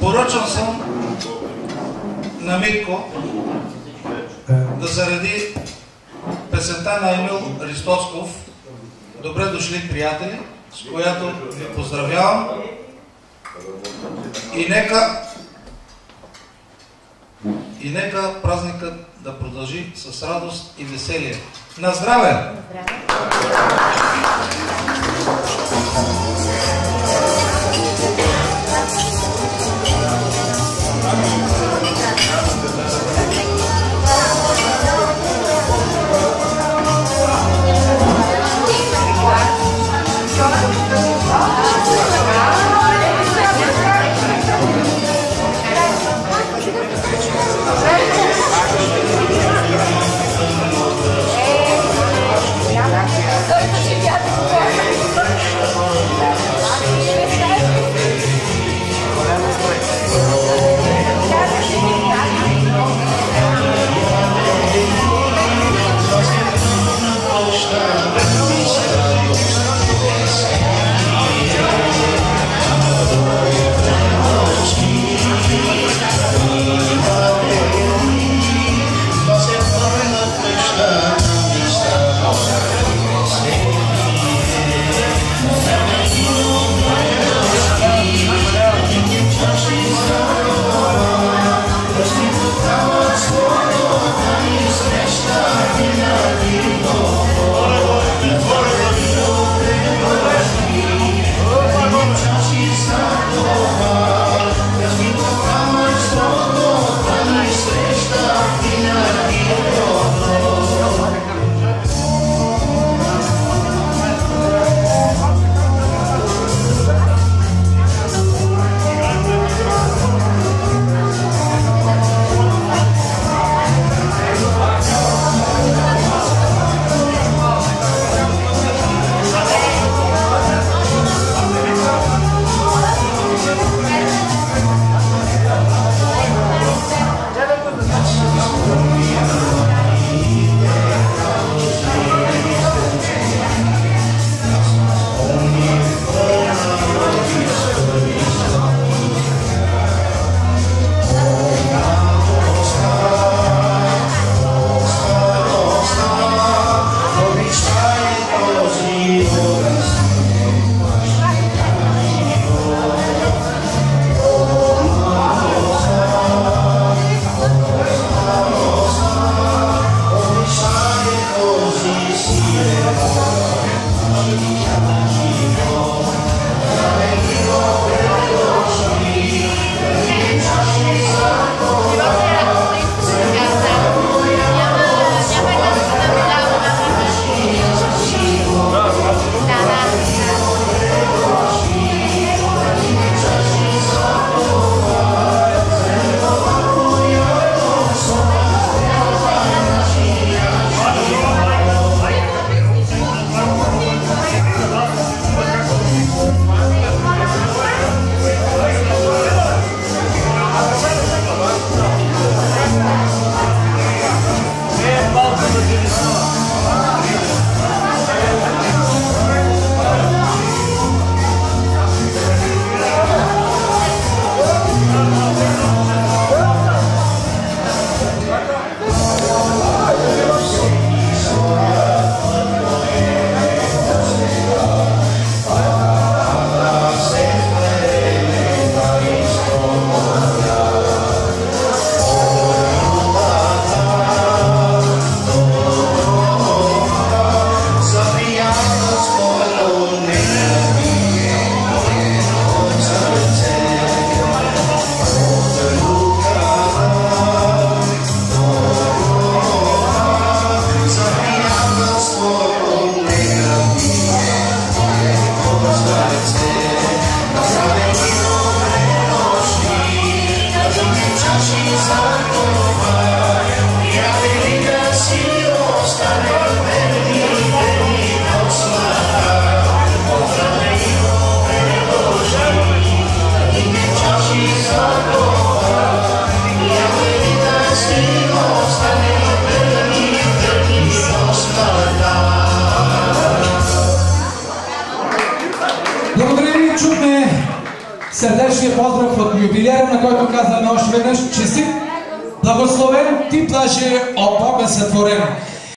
Поръчан съм на Митко да зареди песента на Емил Ристосков Добре дошли, приятели, с която ви поздравявам. И нека и нека празникът да продължи с радост и веселие. На здраве! Thank you. Най-горещия поздрав от юбилера, на който казваме още веднъж, че си благословен, ти плаже от Бога сътворен.